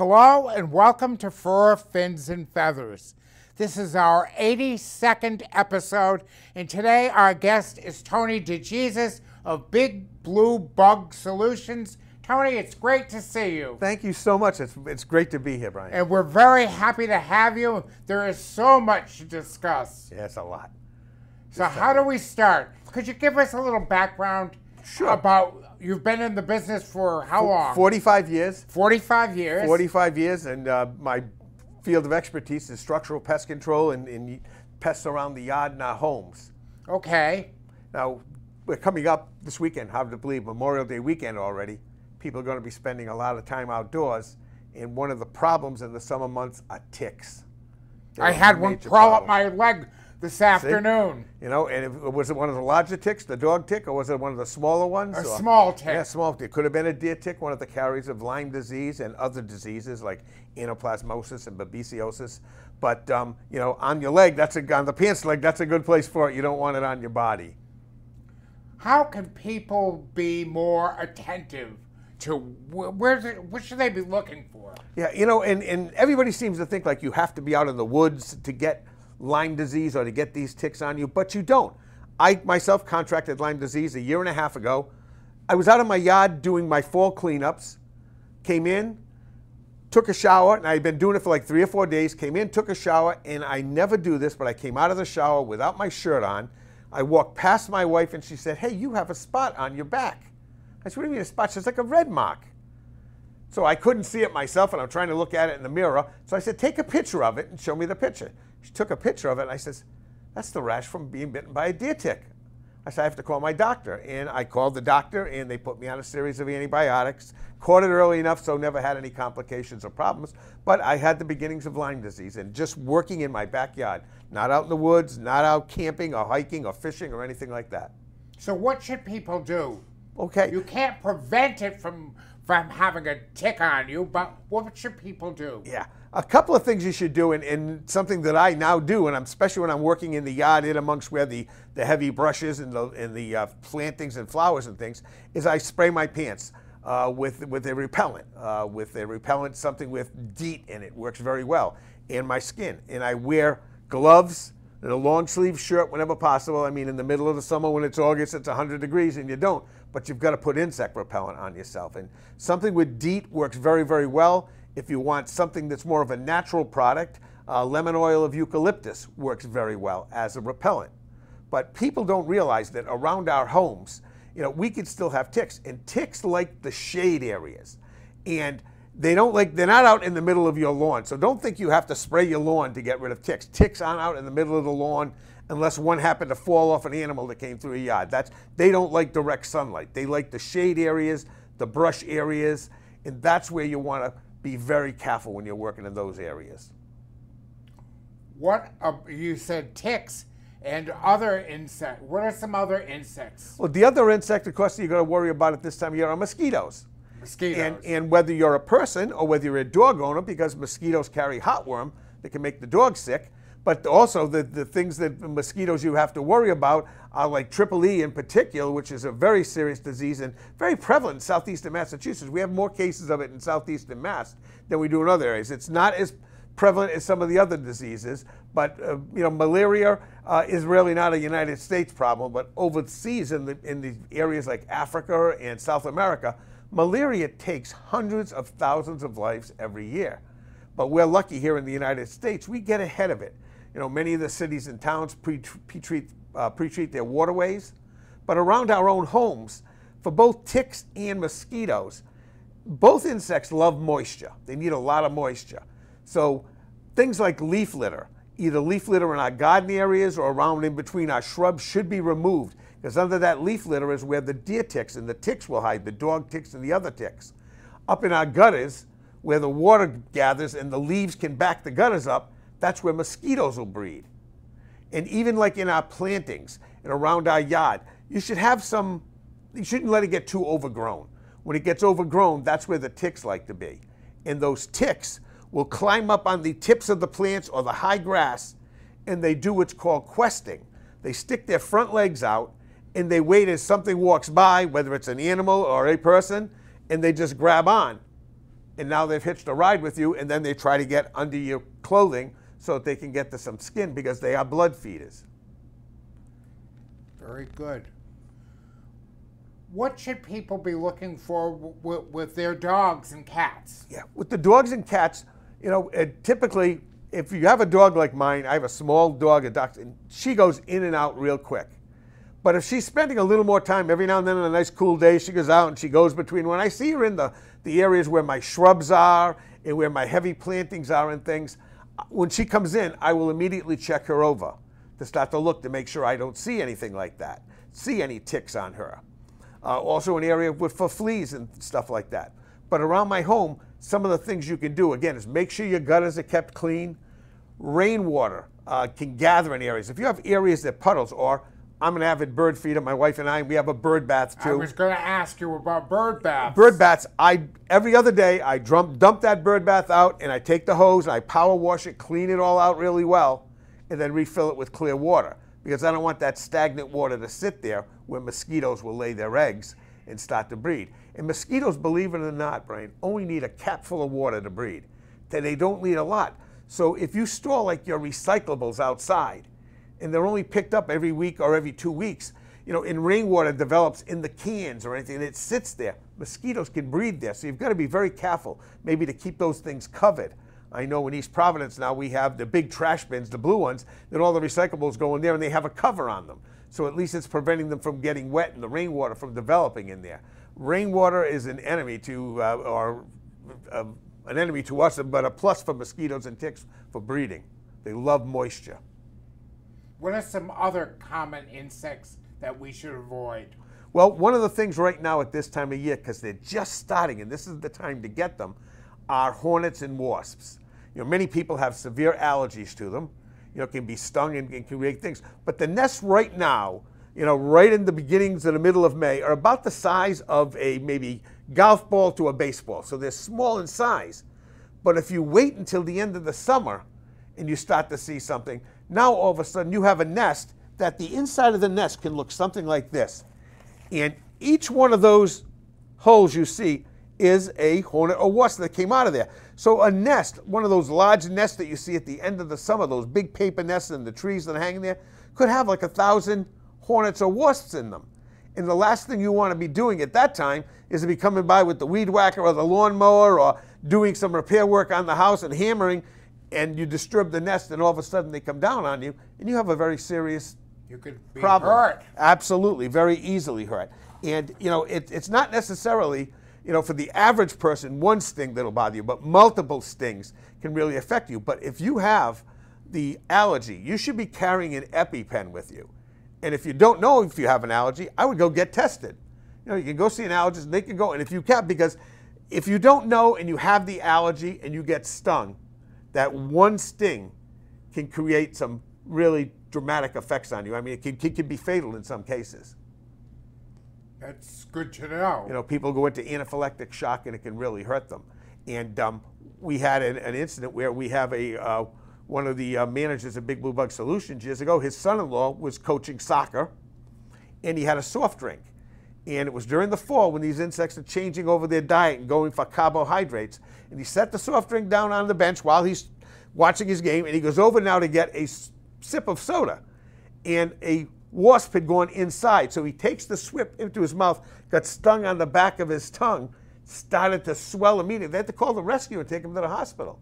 Hello and welcome to Fur, Fins, and Feathers. This is our 82nd episode, and today our guest is Tony De Jesus of Big Blue Bug Solutions. Tony, it's great to see you. Thank you so much. It's, it's great to be here, Brian. And we're very happy to have you. There is so much to discuss. yeah, it's a lot. So, how do we start? Could you give us a little background Sure. about you've been in the business for how long? 45 years. 45 years. 45 years, and uh, my field of expertise is structural pest control and, and pests around the yard in our homes. Okay. Now, we're coming up this weekend, hard to believe, Memorial Day weekend already. People are going to be spending a lot of time outdoors, and one of the problems in the summer months are ticks. They're I had one crawl up my leg this afternoon. You know, and if, was it one of the larger ticks, the dog tick, or was it one of the smaller ones? A or- small tick. Yeah, small tick. Could have been a deer tick, one of the carriers of Lyme disease and other diseases like anaplasmosis and babesiosis. But um, you know, on your leg, that's a on the pants leg, that's a good place for it. You don't want it on your body. How can people be more attentive to wh- where's it, what should they be looking for? Yeah, you know, and, and everybody seems to think like you have to be out in the woods to get Lyme disease or to get these ticks on you, but you don't. I myself contracted Lyme disease a year and a half ago. I was out in my yard doing my fall cleanups, came in, took a shower, and I had been doing it for like three or four days. Came in, took a shower, and I never do this, but I came out of the shower without my shirt on. I walked past my wife, and she said, Hey, you have a spot on your back. I said, What do you mean a spot? She's like a red mark. So I couldn't see it myself, and I'm trying to look at it in the mirror. So I said, Take a picture of it and show me the picture. She took a picture of it, and I says, That's the rash from being bitten by a deer tick. I said, I have to call my doctor. And I called the doctor, and they put me on a series of antibiotics. Caught it early enough, so never had any complications or problems. But I had the beginnings of Lyme disease, and just working in my backyard, not out in the woods, not out camping or hiking or fishing or anything like that. So what should people do? Okay. You can't prevent it from from having a tick on you, but what should people do? Yeah, a couple of things you should do, and, and something that I now do, and I'm especially when I'm working in the yard, in amongst where the, the heavy brushes and the and the uh, plantings and flowers and things, is I spray my pants uh, with with a repellent, uh, with a repellent, something with DEET in it, works very well, and my skin, and I wear gloves. And a long sleeve shirt whenever possible. I mean, in the middle of the summer when it's August, it's 100 degrees and you don't, but you've got to put insect repellent on yourself. And something with DEET works very, very well. If you want something that's more of a natural product, uh, lemon oil of eucalyptus works very well as a repellent. But people don't realize that around our homes, you know, we could still have ticks, and ticks like the shade areas. And they don't like they're not out in the middle of your lawn. So don't think you have to spray your lawn to get rid of ticks. Ticks aren't out in the middle of the lawn unless one happened to fall off an animal that came through a yard. That's they don't like direct sunlight. They like the shade areas, the brush areas, and that's where you want to be very careful when you're working in those areas. What uh, you said ticks and other insects. What are some other insects? Well, the other insect, of course, you got to worry about at this time of year are mosquitoes. Mosquitoes. And, and whether you're a person or whether you're a dog owner, because mosquitoes carry heartworm that can make the dog sick, but also the, the things that mosquitoes you have to worry about are like triple E in particular, which is a very serious disease and very prevalent in southeastern Massachusetts. We have more cases of it in southeastern Mass than we do in other areas. It's not as prevalent as some of the other diseases, but uh, you know, malaria uh, is really not a United States problem, but overseas in the in the areas like Africa and South America, malaria takes hundreds of thousands of lives every year. But we're lucky here in the United States, we get ahead of it. You know, many of the cities and towns pre- pre-treat, uh, pre-treat their waterways, but around our own homes, for both ticks and mosquitoes, both insects love moisture. They need a lot of moisture. So things like leaf litter, either leaf litter in our garden areas or around in between our shrubs should be removed because under that leaf litter is where the deer ticks and the ticks will hide, the dog ticks and the other ticks. Up in our gutters, where the water gathers and the leaves can back the gutters up, that's where mosquitoes will breed. And even like in our plantings and around our yard, you should have some, you shouldn't let it get too overgrown. When it gets overgrown, that's where the ticks like to be. And those ticks will climb up on the tips of the plants or the high grass and they do what's called questing. They stick their front legs out and they wait as something walks by, whether it's an animal or a person, and they just grab on and now they've hitched a ride with you, and then they try to get under your clothing so that they can get to some skin because they are blood feeders. Very good. What should people be looking for w- with their dogs and cats? Yeah, with the dogs and cats, you know, uh, typically, if you have a dog like mine, I have a small dog, a dachshund, and she goes in and out real quick. But if she's spending a little more time every now and then on a nice cool day, she goes out and she goes between. When I see her in the, the areas where my shrubs are and where my heavy plantings are and things, when she comes in, I will immediately check her over to start to look to make sure I don't see anything like that, see any ticks on her. Uh, also, an area with, for fleas and stuff like that. But around my home, some of the things you can do again is make sure your gutters are kept clean. Rainwater uh, can gather in areas. If you have areas that puddles, or I'm an avid bird feeder. My wife and I, we have a bird bath too. I was going to ask you about bird baths. Bird baths. I every other day I dump, dump that bird bath out and I take the hose and I power wash it, clean it all out really well, and then refill it with clear water because I don't want that stagnant water to sit there where mosquitoes will lay their eggs and start to breed. And mosquitoes, believe it or not, Brian, only need a capful of water to breed. They don't need a lot. So if you store like your recyclables outside and they're only picked up every week or every two weeks. You know, in rainwater develops in the cans or anything, and it sits there. Mosquitoes can breed there, so you've got to be very careful, maybe to keep those things covered. I know in East Providence now we have the big trash bins, the blue ones, that all the recyclables go in there and they have a cover on them. So at least it's preventing them from getting wet and the rainwater from developing in there. Rainwater is an enemy to, uh, or uh, an enemy to us, but a plus for mosquitoes and ticks for breeding. They love moisture. What are some other common insects that we should avoid? Well, one of the things right now at this time of year, because they're just starting and this is the time to get them, are hornets and wasps. You know, many people have severe allergies to them. You know, can be stung and, and can create things. But the nests right now, you know, right in the beginnings of the middle of May, are about the size of a maybe golf ball to a baseball. So they're small in size. But if you wait until the end of the summer and you start to see something, now all of a sudden you have a nest that the inside of the nest can look something like this. And each one of those holes you see is a hornet or wasp that came out of there. So a nest, one of those large nests that you see at the end of the summer, those big paper nests in the trees that are hanging there, could have like a thousand hornets or wasps in them. And the last thing you want to be doing at that time is to be coming by with the weed whacker or the lawnmower or doing some repair work on the house and hammering and you disturb the nest, and all of a sudden they come down on you, and you have a very serious you could be problem. hurt. Absolutely, very easily hurt. And you know, it, it's not necessarily you know for the average person one sting that'll bother you, but multiple stings can really affect you. But if you have the allergy, you should be carrying an EpiPen with you. And if you don't know if you have an allergy, I would go get tested. You know, you can go see an allergist, and they can go. And if you can, because if you don't know and you have the allergy and you get stung, that one sting can create some really dramatic effects on you. I mean, it can, it can be fatal in some cases. That's good to know. You know, people go into anaphylactic shock and it can really hurt them. And um, we had an, an, incident where we have a uh, one of the uh, managers of Big Blue Bug Solutions years ago. His son-in-law was coaching soccer, and he had a soft drink. And it was during the fall when these insects are changing over their diet and going for carbohydrates. And he set the soft drink down on the bench while he's watching his game. And he goes over now to get a sip of soda. And a wasp had gone inside. So he takes the swip into his mouth, got stung on the back of his tongue, started to swell immediately. They had to call the rescue and take him to the hospital.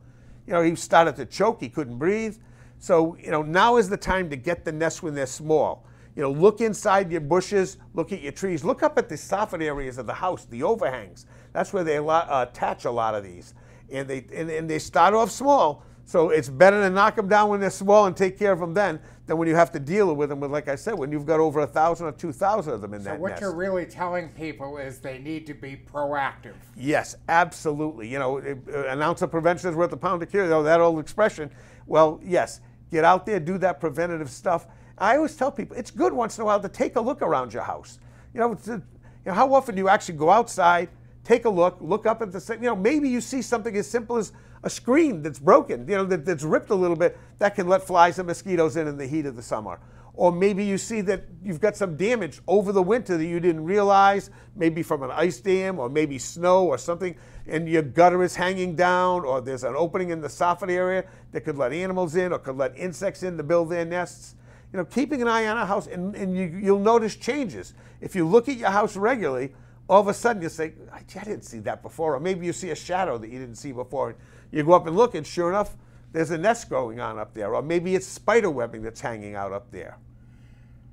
You know, he started to choke, he couldn't breathe. So, you know, now is the time to get the nest when they're small. You know, look inside your bushes, look at your trees, look up at the soffit areas of the house, the overhangs. That's where they uh, attach a lot of these. And they, and, and they start off small, so it's better to knock them down when they're small and take care of them then than when you have to deal with them with, like I said, when you've got over a thousand or two thousand of them in so that So what nest. you're really telling people is they need to be proactive. Yes, absolutely. You know, an ounce of prevention is worth a pound of cure. You know, that old expression. Well, yes, get out there, do that preventative stuff. I always tell people it's good once in a while to take a look around your house. You know, you know how often do you actually go outside, take a look, look up at the, you know, maybe you see something as simple as a screen that's broken, you know, that, that's ripped a little bit, that can let flies and mosquitoes in in the heat of the summer. Or maybe you see that you've got some damage over the winter that you didn't realize, maybe from an ice dam or maybe snow or something, and your gutter is hanging down, or there's an opening in the soffit area that could let animals in or could let insects in to build their nests. You know, keeping an eye on a house, and, and you, you'll notice changes. If you look at your house regularly, all of a sudden you say, I didn't see that before. Or maybe you see a shadow that you didn't see before. You go up and look, and sure enough, there's a nest going on up there. Or maybe it's spider webbing that's hanging out up there.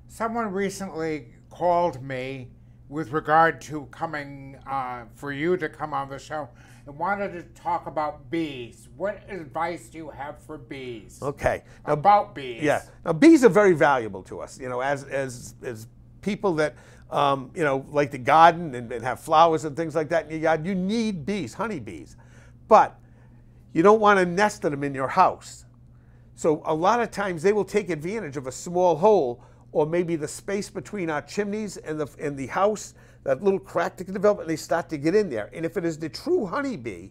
Someone recently called me with regard to coming uh, for you to come on the show and wanted to talk about bees. What advice do you have for bees? Okay. Now, about bees. Yeah. Now bees are very valuable to us. You know, as as as people that um, you know like to garden and, and have flowers and things like that in your yard, you need bees, honeybees. But you don't want to nest them in your house. So a lot of times they will take advantage of a small hole or maybe the space between our chimneys and the, and the house, that little crack that can develop, and they start to get in there. And if it is the true honeybee,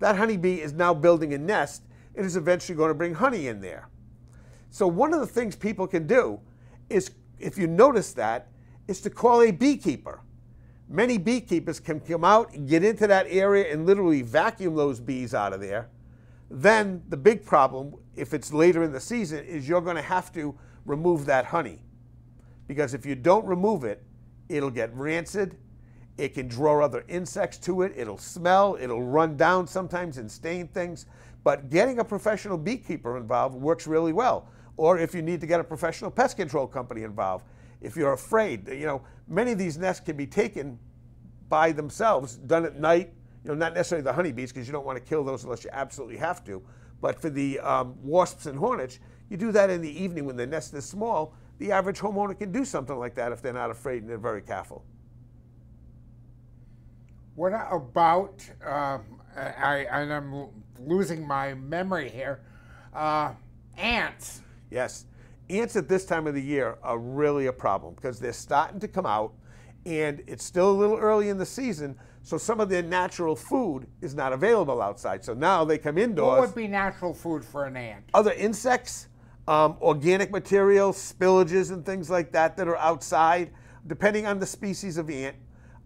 that honeybee is now building a nest and is eventually going to bring honey in there. So one of the things people can do is, if you notice that, is to call a beekeeper. Many beekeepers can come out and get into that area and literally vacuum those bees out of there. Then the big problem, if it's later in the season, is you're going to have to remove that honey. Because if you don't remove it, it'll get rancid. It can draw other insects to it. It'll smell. It'll run down sometimes and stain things. But getting a professional beekeeper involved works really well. Or if you need to get a professional pest control company involved, if you're afraid, you know, many of these nests can be taken by themselves, done at night. You know, not necessarily the honeybees because you don't want to kill those unless you absolutely have to. But for the um, wasps and hornets, you do that in the evening when the nest is small. The average homeowner can do something like that if they're not afraid and they're very careful. What about, um, I, and I'm losing my memory here, uh, ants? Yes. Ants at this time of the year are really a problem because they're starting to come out and it's still a little early in the season, so some of their natural food is not available outside. So now they come indoors. What would be natural food for an ant? Other insects, um, organic materials, spillages, and things like that that are outside, depending on the species of ant.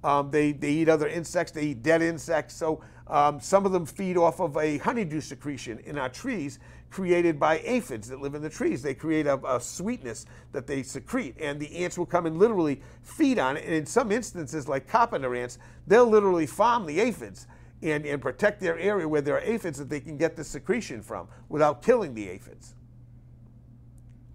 Um, they, they eat other insects, they eat dead insects. So um, some of them feed off of a honeydew secretion in our trees created by aphids that live in the trees. They create a, a, sweetness that they secrete, and the ants will come and literally feed on it. And in some instances, like carpenter ants, they'll literally farm the aphids and, and protect their area where there are aphids that they can get the secretion from without killing the aphids.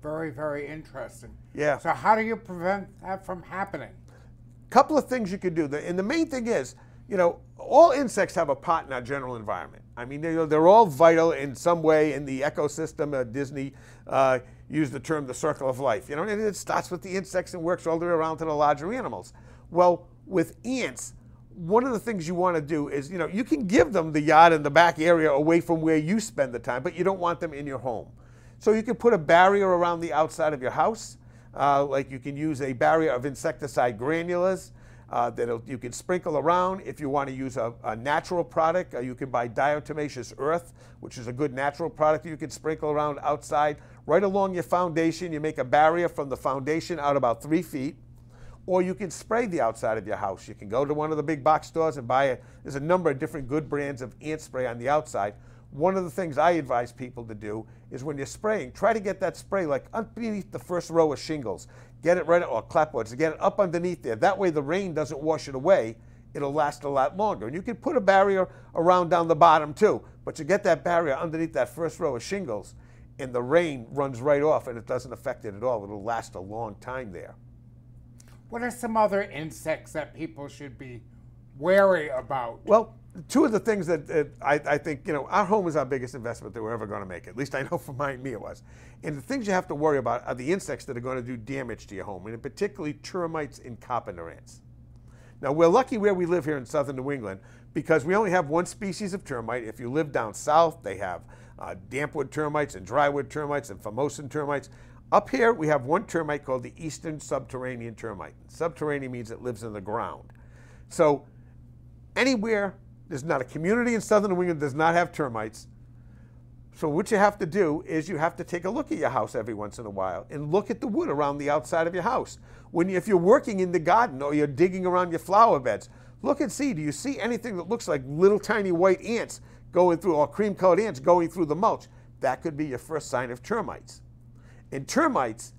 Very, very interesting. Yeah. So how do you prevent that from happening? A couple of things you could do. And the main thing is, you know, all insects have a part in our general environment. I mean, they're, they're all vital in some way in the ecosystem. Uh, Disney uh, used the term the circle of life. You know, and it starts with the insects and works all the way around to the larger animals. Well, with ants, one of the things you want to do is, you know, you can give them the yard and the back area away from where you spend the time, but you don't want them in your home. So you can put a barrier around the outside of your house. Uh, like you can use a barrier of insecticide granules uh, that you can sprinkle around. If you want to use a, a natural product, uh, you can buy diatomaceous earth, which is a good natural product you can sprinkle around outside. Right along your foundation, you make a barrier from the foundation out about three feet. Or you can spray the outside of your house. You can go to one of the big box stores and buy it. There's a number of different good brands of ant spray on the outside. One of the things I advise people to do is when you're spraying, try to get that spray like underneath the first row of shingles. Get it right, or clapboards, get it up underneath there. That way the rain doesn't wash it away. It'll last a lot longer. And you can put a barrier around down the bottom too, but you get that barrier underneath that first row of shingles and the rain runs right off and it doesn't affect it at all. It'll last a long time there. What are some other insects that people should be wary about? Well, two of the things that uh, I, I, think, you know, our home is our biggest investment that we're ever going to make. At least I know for my, me it was. And the things you have to worry about are the insects that are going to do damage to your home, and particularly termites and carpenter ants. Now, we're lucky where we live here in southern New England because we only have one species of termite. If you live down south, they have uh, dampwood termites and drywood termites and Formosan termites. Up here, we have one termite called the eastern subterranean termite. Subterranean means it lives in the ground. So anywhere there's not a community in southern New England that does not have termites. So what you have to do is you have to take a look at your house every once in a while and look at the wood around the outside of your house. When you, if you're working in the garden or you're digging around your flower beds, look and see, do you see anything that looks like little tiny white ants going through, or cream colored ants going through the mulch? That could be your first sign of termites. And termites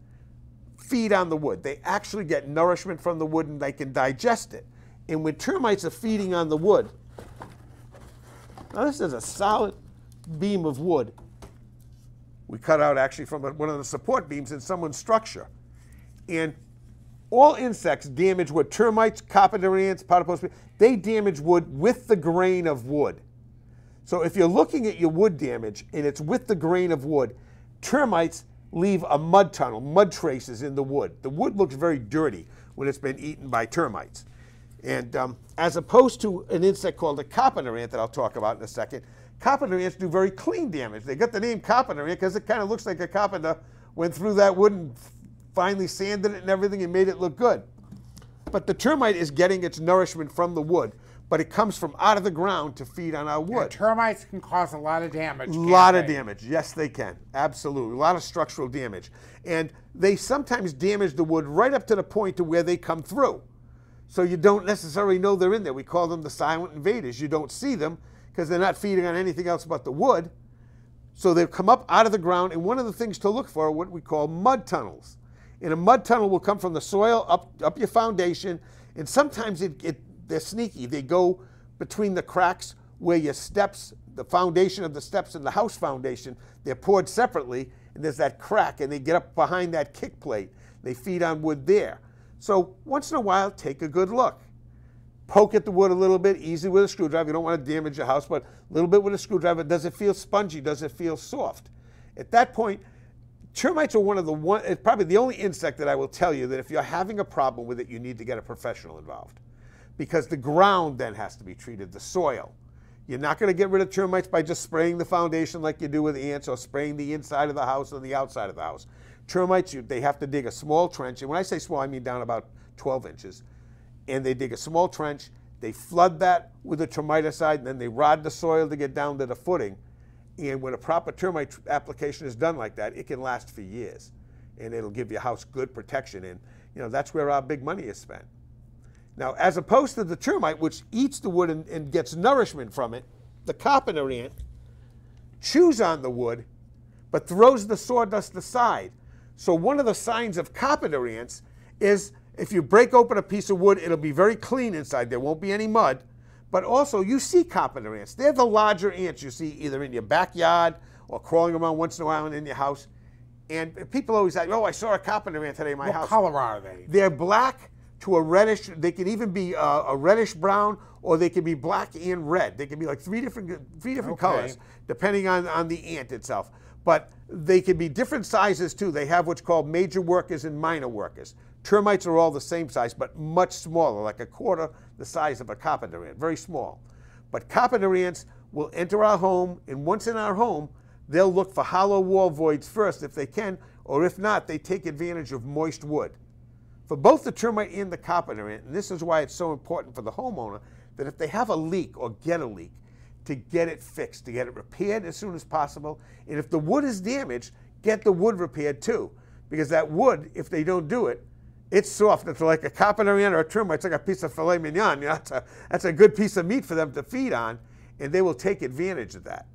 feed on the wood. They actually get nourishment from the wood and they can digest it. And when termites are feeding on the wood, now this is a solid beam of wood. We cut out actually from one of the support beams in someone's structure. And all insects damage wood. Termites, carpenter ants, powder they damage wood with the grain of wood. So if you're looking at your wood damage and it's with the grain of wood, termites leave a mud tunnel, mud traces in the wood. The wood looks very dirty when it's been eaten by termites. And um, as opposed to an insect called a carpenter ant that I'll talk about in a second, carpenter ants do very clean damage. They got the name carpenter ant because it kind of looks like a carpenter went through that wood and finally sanded it and everything and made it look good. But the termite is getting its nourishment from the wood but it comes from out of the ground to feed on our wood. And termites can cause a lot of damage. A lot they? of damage. Yes, they can. Absolutely. A lot of structural damage. And they sometimes damage the wood right up to the point to where they come through. So you don't necessarily know they're in there. We call them the silent invaders. You don't see them because they're not feeding on anything else but the wood. So they come up out of the ground, and one of the things to look for are what we call mud tunnels. And a mud tunnel will come from the soil up, up your foundation, and sometimes it, it they're sneaky. They go between the cracks where your steps, the foundation of the steps in the house foundation, they're poured separately, and there's that crack, and they get up behind that kick plate. They feed on wood there. So once in a while, take a good look. Poke at the wood a little bit, easy with a screwdriver. You don't want to damage your house, but a little bit with a screwdriver. Does it feel spongy? Does it feel soft? At that point, termites are one of the one, it's probably the only insect that I will tell you that if you're having a problem with it, you need to get a professional involved because the ground then has to be treated, the soil. You're not going to get rid of termites by just spraying the foundation like you do with ants or spraying the inside of the house and the outside of the house. Termites, they have to dig a small trench. And when I say small, I mean down about 12 inches. And they dig a small trench. They flood that with a termiticide, and then they rod the soil to get down to the footing. And when a proper termite application is done like that, it can last for years. And it'll give your house good protection. And, you know, that's where our big money is spent. Now, as opposed to the termite, which eats the wood and, and gets nourishment from it, the carpenter ant chews on the wood but throws the sawdust aside. So, one of the signs of carpenter ants is if you break open a piece of wood, it'll be very clean inside. There won't be any mud. But also, you see carpenter ants. They're the larger ants you see either in your backyard or crawling around once in a while in your house. And people always say, oh, I saw a carpenter ant today in my what house. What color are they? They're black to a reddish. They can even be a, a reddish brown, or they can be black and red. They can be like three different three different okay. colors, depending on on the ant itself. But they can be different sizes too. They have what's called major workers and minor workers. Termites are all the same size, but much smaller, like a quarter the size of a carpenter ant, very small. But carpenter ants will enter our home, and once in our home, they'll look for hollow wall voids first if they can, or if not, they take advantage of moist wood for both the termite and the carpenter ant, and this is why it's so important for the homeowner, that if they have a leak or get a leak, to get it fixed, to get it repaired as soon as possible. And if the wood is damaged, get the wood repaired too. Because that wood, if they don't do it, it's soft. It's like a carpenter ant or a termite. It's like a piece of filet mignon. You know, that's, a, that's a good piece of meat for them to feed on, and they will take advantage of that.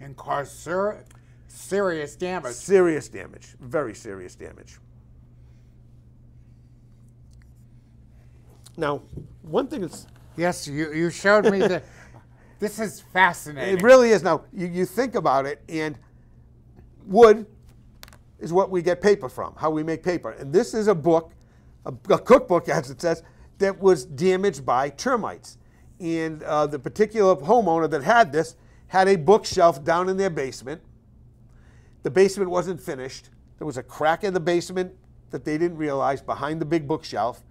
And cause ser serious damage. Serious damage. Very serious damage. Now, one thing that's yes, you you showed me that. this is fascinating. It really is. Now you, you think about it, and wood is what we get paper from. How we make paper, and this is a book, a, a cookbook, as it says, that was damaged by termites. And uh, the particular homeowner that had this had a bookshelf down in their basement. The basement wasn't finished. There was a crack in the basement that they didn't realize behind the big bookshelf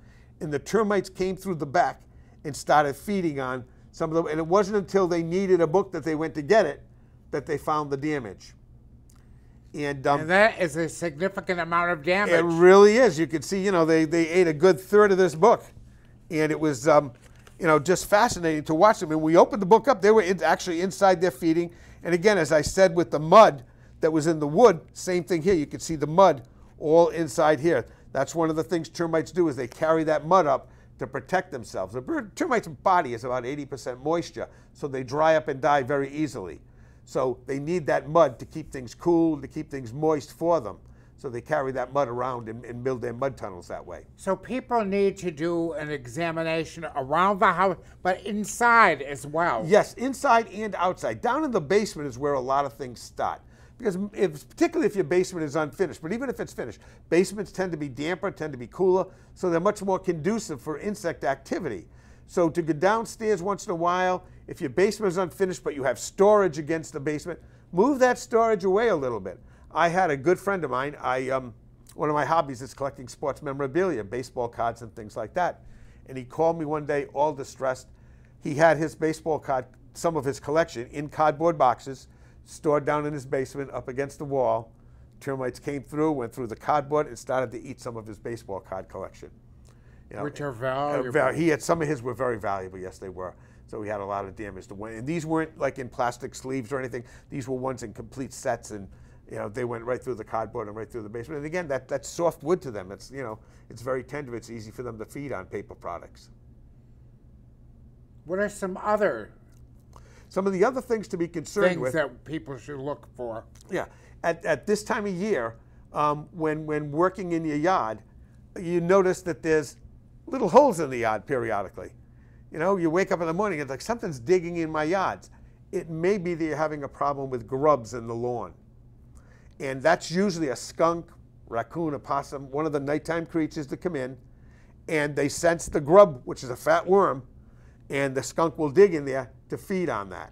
and the termites came through the back and started feeding on some of them. And it wasn't until they needed a book that they went to get it that they found the damage. And, um, and that is a significant amount of damage. It really is. You can see, you know, they, they ate a good third of this book. And it was, um, you know, just fascinating to watch them. And we opened the book up. They were in, actually inside their feeding. And again, as I said with the mud that was in the wood, same thing here. You can see the mud all inside here. That's one of the things termites do is they carry that mud up to protect themselves. The bird, termite's body is about 80% moisture, so they dry up and die very easily. So they need that mud to keep things cool, to keep things moist for them. So they carry that mud around and, and build their mud tunnels that way. So people need to do an examination around the house, but inside as well. Yes, inside and outside. Down in the basement is where a lot of things start. Because if, particularly if your basement is unfinished, but even if it's finished, basements tend to be damper, tend to be cooler, so they're much more conducive for insect activity. So to go downstairs once in a while, if your basement is unfinished but you have storage against the basement, move that storage away a little bit. I had a good friend of mine. I um, one of my hobbies is collecting sports memorabilia, baseball cards and things like that. And he called me one day, all distressed. He had his baseball card, some of his collection, in cardboard boxes stored down in his basement up against the wall. Termites came through, went through the cardboard, and started to eat some of his baseball card collection. You know, Which are valuable. Uh, he had some of his were very valuable. Yes, they were. So he had a lot of damage to one. And these weren't like in plastic sleeves or anything. These were ones in complete sets, and you know they went right through the cardboard and right through the basement. And again, that that's soft wood to them. It's you know it's very tender. It's easy for them to feed on paper products. What are some other some of the other things to be concerned things with. that people should look for. Yeah. At, at this time of year, um, when, when working in your yard, you notice that there's little holes in the yard periodically. You know, you wake up in the morning, it's like something's digging in my yards. It may be that you're having a problem with grubs in the lawn. And that's usually a skunk, raccoon, a possum, one of the nighttime creatures that come in, and they sense the grub, which is a fat worm, and the skunk will dig in there to feed on that.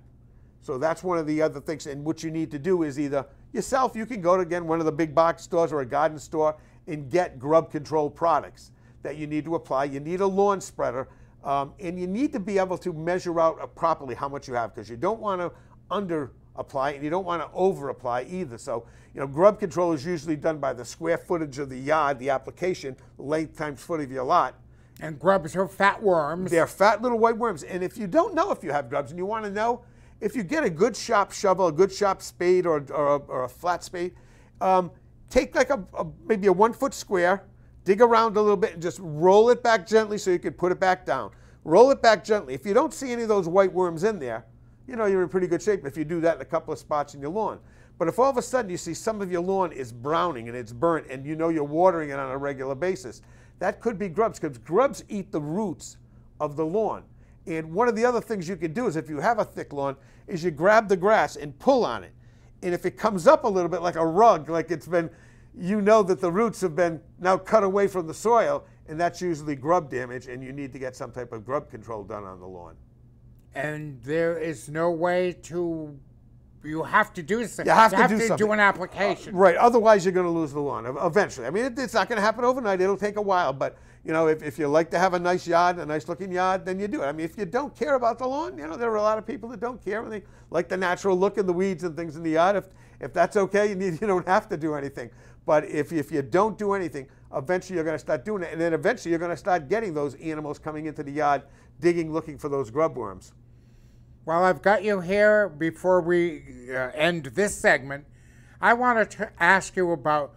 So that's one of the other things. And what you need to do is either yourself, you can go to again one of the big box stores or a garden store and get grub control products that you need to apply. You need a lawn spreader, um, and you need to be able to measure out uh, properly how much you have because you don't want to under apply and you don't want to over apply either. So, you know, grub control is usually done by the square footage of the yard, the application, length times foot of your lot. And grubs are fat worms. They're fat little white worms. And if you don't know if you have grubs and you want to know, if you get a good sharp shovel, a good sharp spade, or, or, a, or a flat spade, um, take like a, a, maybe a one foot square, dig around a little bit, and just roll it back gently so you can put it back down. Roll it back gently. If you don't see any of those white worms in there, you know you're in pretty good shape if you do that in a couple of spots in your lawn. But if all of a sudden you see some of your lawn is browning and it's burnt and you know you're watering it on a regular basis, that could be grubs because grubs eat the roots of the lawn. And one of the other things you can do is if you have a thick lawn, is you grab the grass and pull on it. And if it comes up a little bit like a rug, like it's been, you know that the roots have been now cut away from the soil, and that's usually grub damage, and you need to get some type of grub control done on the lawn. And there is no way to you have to do something. You have, you to, do, to something. do an application. Uh, right. Otherwise, you're going to lose the lawn eventually. I mean, it, it's not going to happen overnight. It'll take a while. But, you know, if, if you like to have a nice yard, a nice looking yard, then you do it. I mean, if you don't care about the lawn, you know, there are a lot of people that don't care and they like the natural look and the weeds and things in the yard. If, if that's okay, you, need, you don't have to do anything. But if, if you don't do anything, eventually you're going to start doing it. And then eventually you're going to start getting those animals coming into the yard, digging, looking for those grub worms. Well, I've got you here before we uh, end this segment. I wanted to ask you about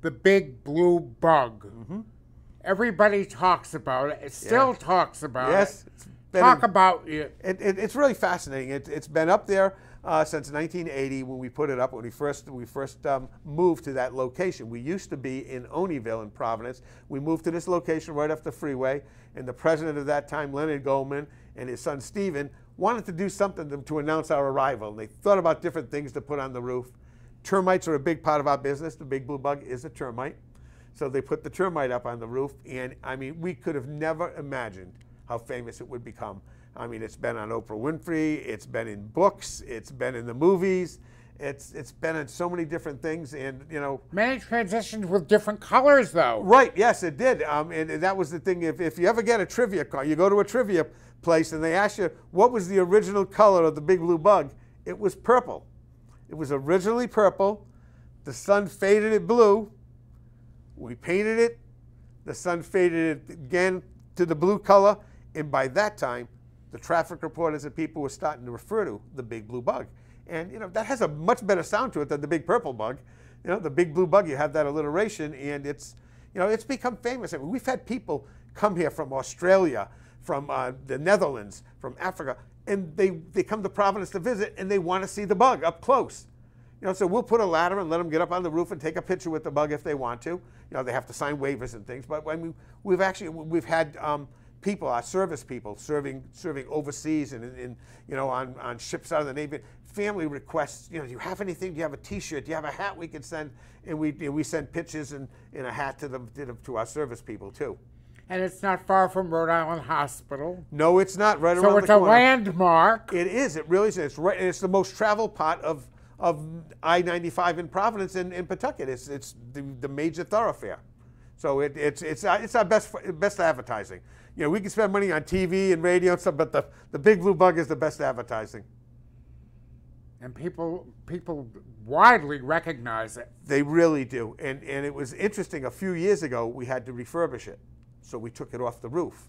the big blue bug. Mm-hmm. Everybody talks about it. It still yeah. talks about yes, it. Yes. Talk about it. it, it it's really fascinating. It, has been up there uh, since 1980 when we put it up, when we first, we first um, moved to that location. We used to be in Olneyville in Providence. We moved to this location right off the freeway, and the president of that time, Leonard Goldman, and his son Stephen wanted to do something to, to announce our arrival. And they thought about different things to put on the roof. Termites are a big part of our business. The big blue bug is a termite. So they put the termite up on the roof. And I mean, we could have never imagined how famous it would become. I mean, it's been on Oprah Winfrey, it's been in books, it's been in the movies. It's it's been in so many different things, and you know. Many transitions with different colors, though. Right. Yes, it did. Um, and, and that was the thing. If, if you ever get a trivia card, you go to a trivia place and they ask you what was the original color of the big blue bug, it was purple. It was originally purple. The sun faded it blue. We painted it. The sun faded it again to the blue color. And by that time, the traffic reporters and people were starting to refer to the big blue bug. And you know that has a much better sound to it than the big purple bug. You know, the big blue bug, you have that alliteration, and it's you know it's become famous. I mean, we've had people come here from Australia, from uh, the Netherlands, from Africa, and they they come to Providence to visit, and they want to see the bug up close. You know, so we'll put a ladder and let them get up on the roof and take a picture with the bug if they want to. You know, they have to sign waivers and things. But I mean, we've actually we've had um, people, our service people, serving serving overseas and in, you know on, on ships out of the Navy. Family requests, you know, do you have anything? Do you have a T-shirt? Do you have a hat we can send? And we we send pictures and in a hat to them, to our service people too. And it's not far from Rhode Island Hospital. No, it's not. Right So around it's a landmark. It is. It really is. It's right. It's the most traveled part of of I-95 in Providence and in Pawtucket. It's it's the, the major thoroughfare. So it, it's it's our- it's our best best advertising. You know, we can spend money on TV and radio and stuff, but the, the big blue bug is the best advertising. And people people widely recognize it. They really do. And and it was interesting. A few years ago, we had to refurbish it, so we took it off the roof.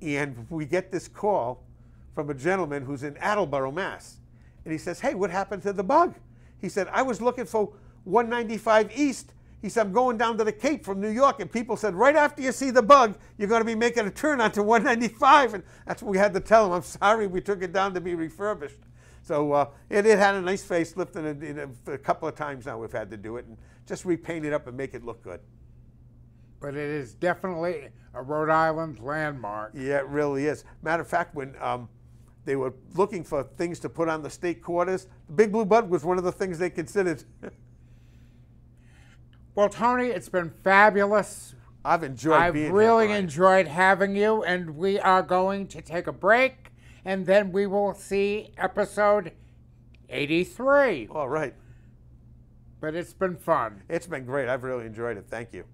And we get this call from a gentleman who's in Attleboro, Mass. And he says, Hey, what happened to the bug? He said, I was looking for 195 East. He said, I'm going down to the Cape from New York. And people said, Right after you see the bug, you're going to be making a turn onto 195. And that's what we had to tell him. I'm sorry, we took it down to be refurbished. So uh, it, it had a nice facelift, and it, it, a couple of times now we've had to do it and just repaint it up and make it look good. But it is definitely a Rhode Island landmark. Yeah, it really is. Matter of fact, when um, they were looking for things to put on the state quarters, the Big Blue Bug was one of the things they considered. Well, Tony, it's been fabulous. I've enjoyed I've really here. Enjoyed having you, and we are going to take a break, and then we will see episode 83. All right. But it's been fun. It's been great. I've really enjoyed it. Thank you.